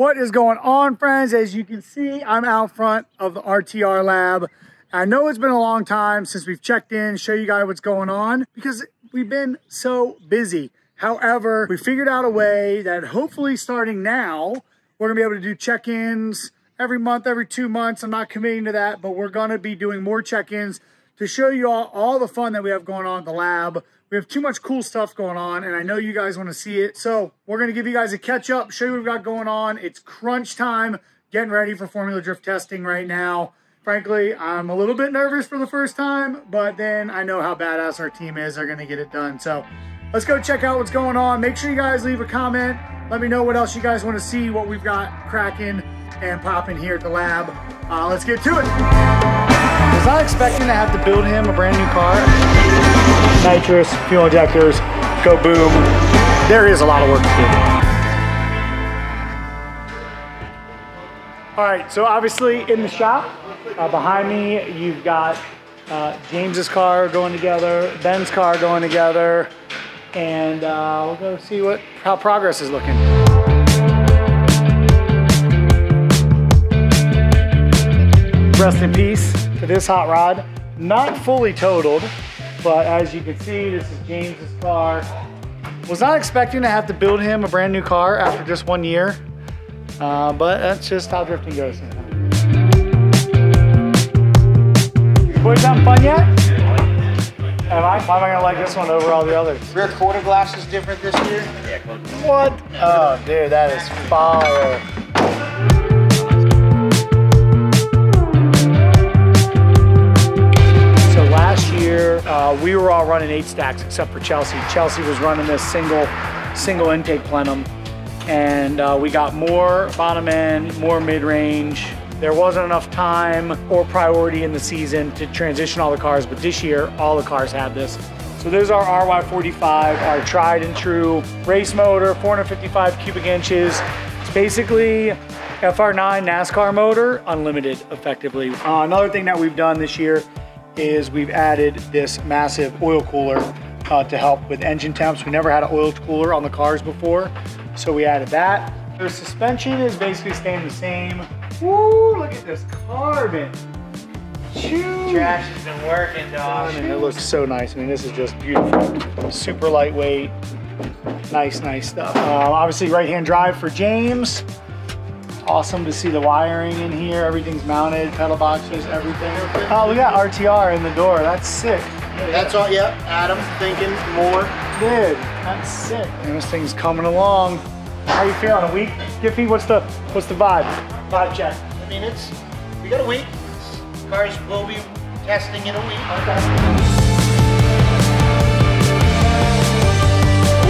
What is going on, friends? As you can see, I'm out front of the RTR lab. I know it's been a long time since we've checked in, show you guys what's going on, because we've been so busy. However, we figured out a way that hopefully starting now, we're gonna be able to do check-ins every month, every two months. I'm not committing to that, but we're gonna be doing more check-ins to show you all, all the fun that we have going on at the lab. We have too much cool stuff going on, and I know you guys want to see it. So we're going to give you guys a catch up, show you what we've got going on. It's crunch time, getting ready for Formula Drift testing right now. Frankly, I'm a little bit nervous for the first time, but then I know how badass our team is. They're going to get it done. So let's go check out what's going on. Make sure you guys leave a comment. Let me know what else you guys want to see, what we've got cracking and popping here at the lab. Uh, let's get to it. Was I expecting to have to build him a brand new car. Nitrous, fuel injectors, go boom. There is a lot of work to do. All right, so obviously in the shop, uh, behind me, you've got uh, James's car going together, Ben's car going together, and uh, we'll go see what how progress is looking. Rest in peace to this hot rod. Not fully totaled, but as you can see, this is James's car. Was not expecting to have to build him a brand new car after just one year, uh, but that's just how drifting goes. Boys having fun yet? Am I? Why am I gonna like this one over all the others? Rear quarter glass is different this year. What? Oh, dude, that is fire. Uh, we were all running eight stacks except for Chelsea. Chelsea was running this single, single intake plenum, and uh, we got more bottom end, more mid range. There wasn't enough time or priority in the season to transition all the cars, but this year, all the cars had this. So there's our RY45, our tried and true race motor, 455 cubic inches. It's basically FR9 NASCAR motor, unlimited effectively. Uh, another thing that we've done this year is we've added this massive oil cooler uh, to help with engine temps. We never had an oil cooler on the cars before, so we added that. Their suspension is basically staying the same. Woo, look at this carbon. Choo. Trash has been working, dog. And it looks so nice. I mean, this is just beautiful. Super lightweight. Nice, nice stuff. Uh, obviously, right-hand drive for James. Awesome to see the wiring in here. Everything's mounted, pedal boxes, everything. Oh, we got RTR in the door. That's sick. That's all. Yep. Adam thinking more. Dude, that's sick. And this thing's coming along. How you feeling? A week? Giffy, what's the what's the vibe? Vibe check. I mean, it's we got a week. Cars will be testing in a week.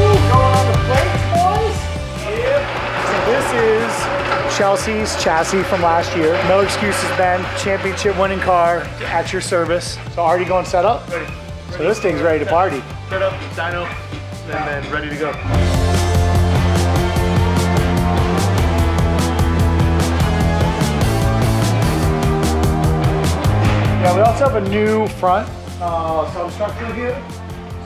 Ooh, going on the plates, boys? So this is Chelsea's chassis from last year. No excuses, Ben. Championship winning car at your service. So already going set up? Ready. So this thing's ready to party. Set up, dyno, and then ready to go. Yeah, we also have a new front uh, substructure here.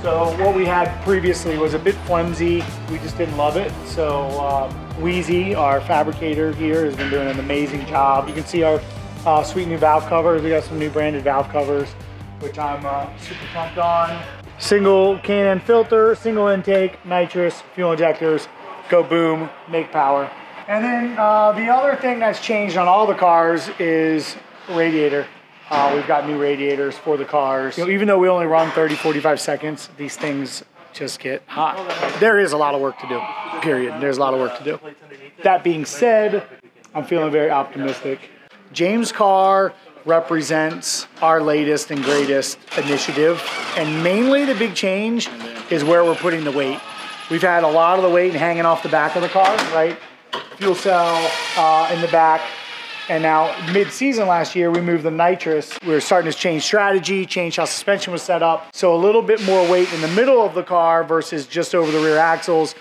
So what we had previously was a bit flimsy. We just didn't love it. So uh, Wheezy, our fabricator here, has been doing an amazing job. You can see our uh, sweet new valve covers. We got some new branded valve covers, which I'm uh, super pumped on. Single K&N filter, single intake, nitrous, fuel injectors, go boom, make power. And then uh, the other thing that's changed on all the cars is radiator. Uh, we've got new radiators for the cars. You know, even though we only run 30, 45 seconds, these things just get hot. There is a lot of work to do, period. There's a lot of work to do. That being said, I'm feeling very optimistic. James car represents our latest and greatest initiative. And mainly the big change is where we're putting the weight. We've had a lot of the weight hanging off the back of the car, right? Fuel cell uh, in the back, and now, mid-season last year, we moved the nitrous. We were starting to change strategy, change how suspension was set up. So a little bit more weight in the middle of the car versus just over the rear axles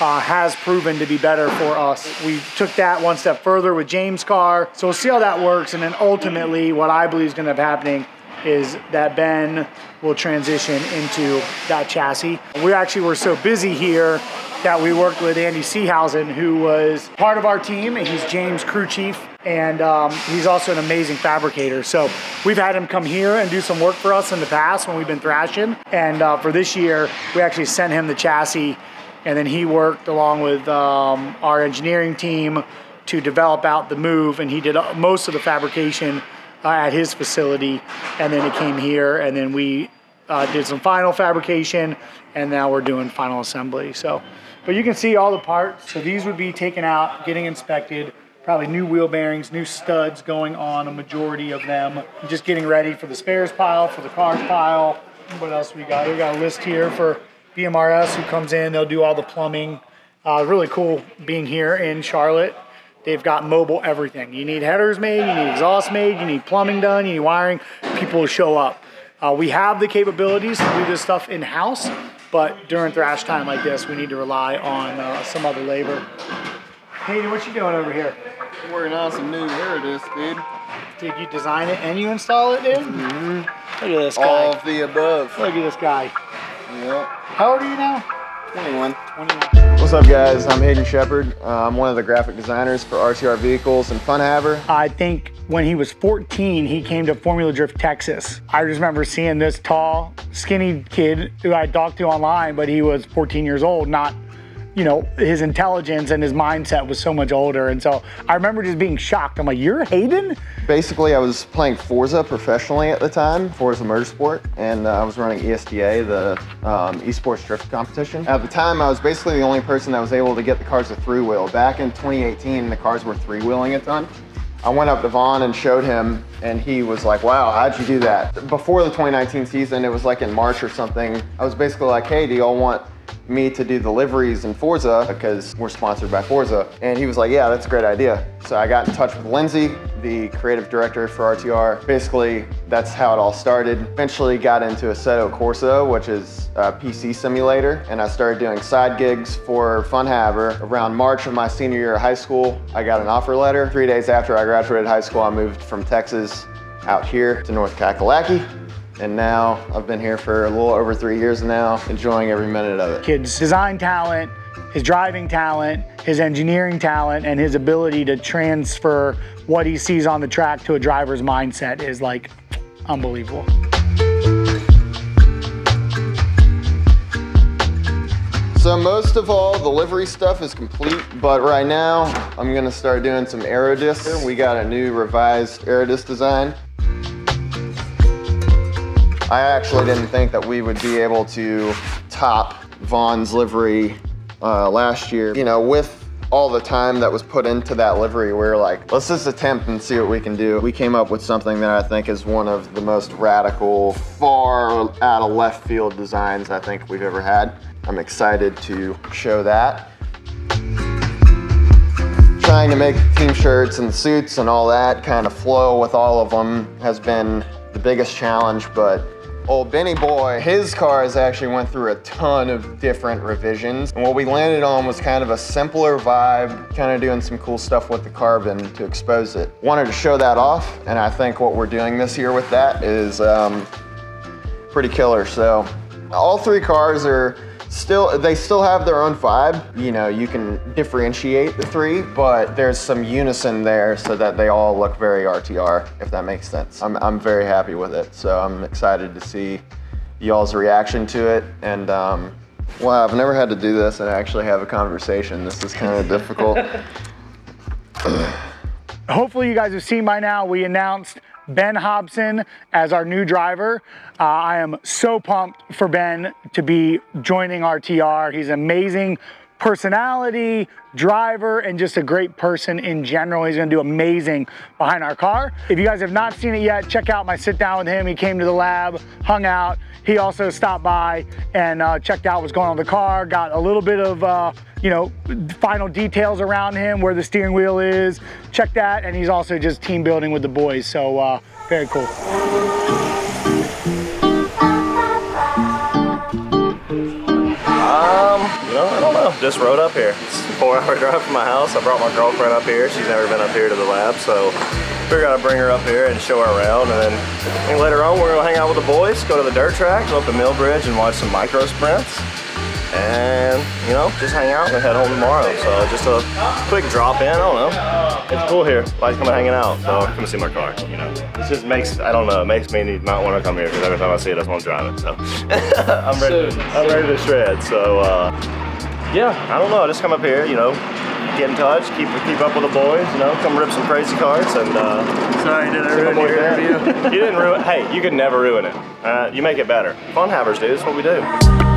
uh, has proven to be better for us. We took that one step further with James' car. So we'll see how that works. And then ultimately, what I believe is going to be happening is that Ben will transition into that chassis. We actually were so busy here that we worked with Andy Seehausen, who was part of our team. And he's James' crew chief, and um, he's also an amazing fabricator. So we've had him come here and do some work for us in the past when we've been thrashing. And uh, for this year, we actually sent him the chassis, and then he worked along with um, our engineering team to develop out the move, and he did uh, most of the fabrication uh, at his facility, and then it came here, and then we uh, did some final fabrication, and now we're doing final assembly. So, but you can see all the parts. So these would be taken out, getting inspected. Probably new wheel bearings, new studs going on, a majority of them. Just getting ready for the spares pile, for the cars pile. What else we got? We got a list here for BMRS who comes in. They'll do all the plumbing. Uh, really cool being here in Charlotte. They've got mobile everything. You need headers made, you need exhaust made, you need plumbing done, you need wiring. People show up. Uh, we have the capabilities to do this stuff in house, but during thrash time like this, we need to rely on uh, some other labor. Hayden, what you doing over here? Working on some new Aerodisc, dude. Did you design it and you install it, dude? Mm-hmm. Look at this guy. All of the above. Look at this guy. Yep. How old are you now? 21. 21. What's up, guys? I'm Hayden Shepard. Uh, I'm one of the graphic designers for RTR Vehicles and Funhaver. I think when he was 14, he came to Formula Drift Texas. I just remember seeing this tall, skinny kid who I talked to online, but he was 14 years old, not you know, his intelligence and his mindset was so much older. And so I remember just being shocked. I'm like, you're Hayden? Basically, I was playing Forza professionally at the time, Forza Motorsport, and uh, I was running ESDA, the um, esports drift competition. At the time, I was basically the only person that was able to get the cars to three wheel. Back in 2018, the cars were three wheeling a ton. I went up to Vaughn and showed him, and he was like, wow, how'd you do that? Before the 2019 season, it was like in March or something, I was basically like, hey, do y'all want me to do deliveries in Forza because we're sponsored by Forza. And he was like, yeah, that's a great idea. So I got in touch with Lindsay, the creative director for RTR. Basically, that's how it all started. Eventually got into Assetto Corsa, which is a PC simulator. And I started doing side gigs for Funhaver. Around March of my senior year of high school, I got an offer letter. Three days after I graduated high school, I moved from Texas out here to North Kakalaki and now I've been here for a little over three years now, enjoying every minute of it. Kid's design talent, his driving talent, his engineering talent, and his ability to transfer what he sees on the track to a driver's mindset is like unbelievable. So most of all, the livery stuff is complete, but right now I'm gonna start doing some Aerodisc. We got a new revised Aerodisc design. I actually didn't think that we would be able to top Vaughn's livery uh, last year. You know, with all the time that was put into that livery, we were like, let's just attempt and see what we can do. We came up with something that I think is one of the most radical, far out of left field designs I think we've ever had. I'm excited to show that. Trying to make team shirts and suits and all that kind of flow with all of them has been the biggest challenge, but Old Benny Boy, his cars actually went through a ton of different revisions. And what we landed on was kind of a simpler vibe, kind of doing some cool stuff with the carbon to expose it. Wanted to show that off, and I think what we're doing this year with that is um, pretty killer. So all three cars are still they still have their own vibe. You know you can differentiate the three but there's some unison there so that they all look very rtr if that makes sense. I'm, I'm very happy with it so i'm excited to see y'all's reaction to it. And um, wow i've never had to do this and actually have a conversation. This is kind of difficult. Hopefully you guys have seen by now we announced Ben Hobson as our new driver. Uh, I am so pumped for Ben to be joining RTR. He's an amazing personality, driver, and just a great person in general. He's gonna do amazing behind our car. If you guys have not seen it yet, check out my sit down with him. He came to the lab, hung out. He also stopped by and uh, checked out what's going on with the car, got a little bit of, uh, you know, final details around him, where the steering wheel is. Check that, and he's also just team building with the boys. So uh, very cool. Just rode up here. It's a four hour drive from my house. I brought my girlfriend up here. She's never been up here to the lab, so figured I'd bring her up here and show her around. And then and later on, we're gonna hang out with the boys, go to the dirt track, go up to Millbridge and watch some micro sprints. and you know, just hang out and head home tomorrow. So just a quick drop in. I don't know. It's cool here. Like coming hanging out. So come see my car. You know, this just makes I don't know. It makes me not want to come here because every time I see it, I just want to drive it. So I'm ready. I'm ready to shred. So uh, yeah, I don't know. Just come up here. You know, get in touch, keep keep up with the boys. You know, come rip some crazy cards, and. Uh, Sorry, did I ruin your interview? you didn't ruin. Hey, you could never ruin it. Uh, you make it better. Fun havers, dude. That's what we do.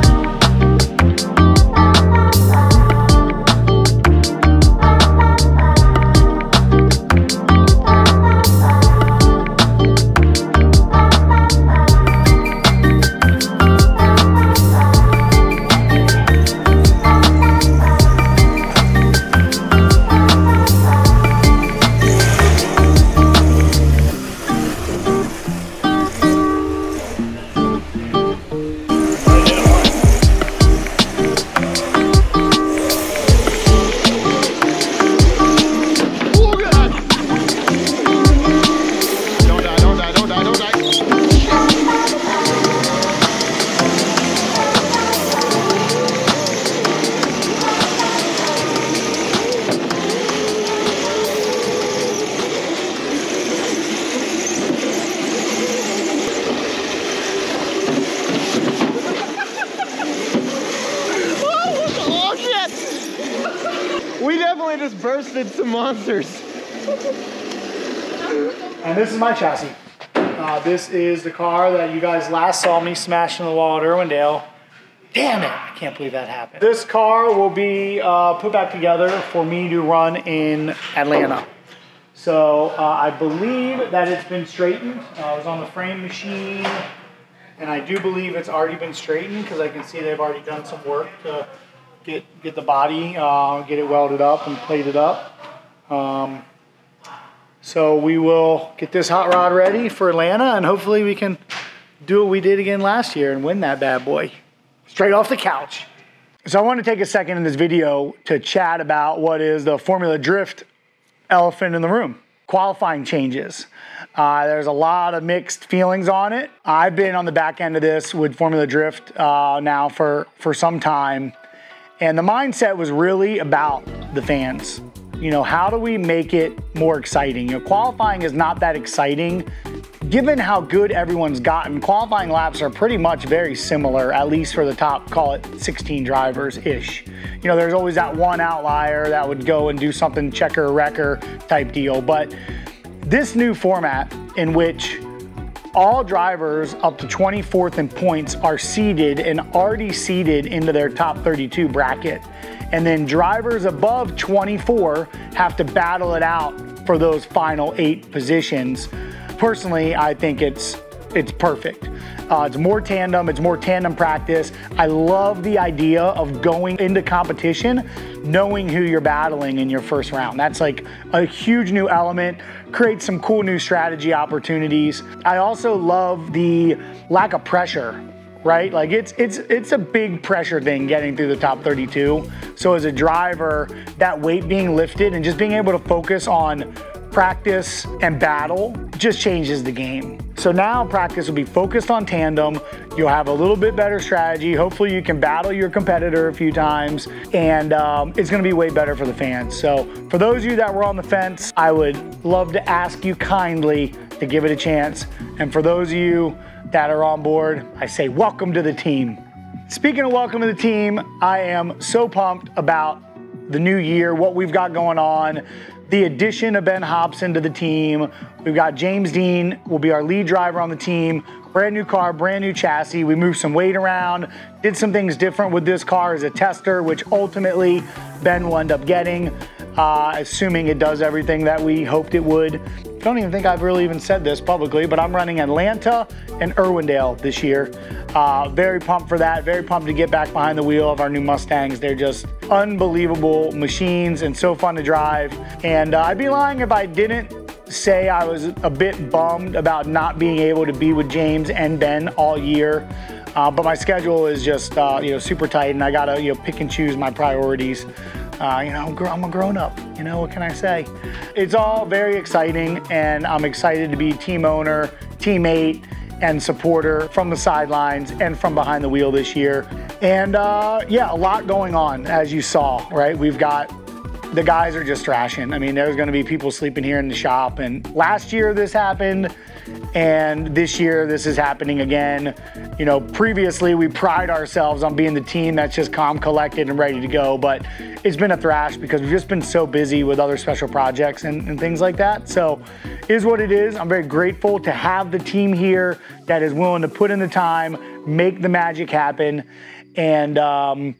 Monsters. And this is my chassis. Uh, this is the car that you guys last saw me smash in the wall at Irwindale. Damn it, I can't believe that happened. This car will be uh, put back together for me to run in Atlanta. So uh, I believe that it's been straightened. Uh, I was on the frame machine, and I do believe it's already been straightened because I can see they've already done some work to get get the body, uh, get it welded up and plated up. Um, so we will get this hot rod ready for Atlanta, and hopefully we can do what we did again last year and win that bad boy straight off the couch. So I want to take a second in this video to chat about what is the Formula Drift elephant in the room. Qualifying changes. Uh, there's a lot of mixed feelings on it. I've been on the back end of this with Formula Drift uh, now for, for some time. And the mindset was really about the fans. You know, how do we make it more exciting? You know, qualifying is not that exciting. Given how good everyone's gotten, qualifying laps are pretty much very similar, at least for the top, call it 16 drivers ish. You know, there's always that one outlier that would go and do something checker wrecker type deal. But this new format in which all drivers up to 24th in points are seeded and already seeded into their top 32 bracket. And then drivers above 24 have to battle it out for those final eight positions. Personally, I think it's it's perfect. Uh, it's more tandem, it's more tandem practice. I love the idea of going into competition knowing who you're battling in your first round. That's like a huge new element, creates some cool new strategy opportunities. I also love the lack of pressure right? Like it's it's it's a big pressure thing getting through the top 32. So as a driver, that weight being lifted and just being able to focus on practice and battle just changes the game. So now practice will be focused on tandem. You'll have a little bit better strategy. Hopefully you can battle your competitor a few times and um, it's gonna be way better for the fans. So for those of you that were on the fence, I would love to ask you kindly to give it a chance. And for those of you that are on board, I say welcome to the team. Speaking of welcome to the team, I am so pumped about the new year, what we've got going on, the addition of Ben Hobson to the team. We've got James Deane will be our lead driver on the team. Brand new car, brand new chassis. We moved some weight around, did some things different with this car as a tester, which ultimately Ben will end up getting, uh, assuming it does everything that we hoped it would. Don't even think I've really even said this publicly, but I'm running Atlanta and Irwindale this year. Uh, very pumped for that. Very pumped to get back behind the wheel of our new Mustangs. They're just unbelievable machines and so fun to drive. And uh, I'd be lying if I didn't say I was a bit bummed about not being able to be with James and Ben all year. Uh, but my schedule is just uh, you know super tight, and I gotta you know pick and choose my priorities. Uh, you know, I'm, a grown up. You know, what can I say? It's all very exciting, and I'm excited to be team owner, teammate, and supporter from the sidelines and from behind the wheel this year. And uh, yeah, a lot going on, as you saw, right? We've got the guys are just trashing. I mean, there's going to be people sleeping here in the shop. And last year this happened, and this year this is happening again. You know, previously we pride ourselves on being the team that's just calm, collected, and ready to go. But it's been a thrash because we've just been so busy with other special projects and, and things like that. So, is what it is. I'm very grateful to have the team here that is willing to put in the time, make the magic happen, and. Um,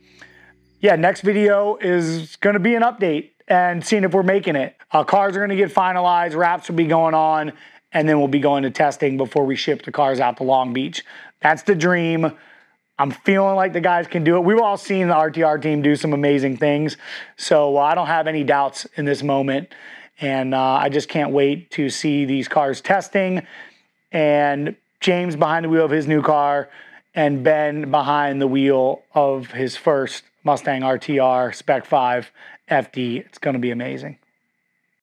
yeah, next video is going to be an update and seeing if we're making it. Uh, cars are going to get finalized, wraps will be going on, and then we'll be going to testing before we ship the cars out to Long Beach. That's the dream. I'm feeling like the guys can do it. We've all seen the RTR team do some amazing things, so uh, I don't have any doubts in this moment. And uh, I just can't wait to see these cars testing and James behind the wheel of his new car and Ben behind the wheel of his first Mustang RTR Spec 5 FD. It's going to be amazing.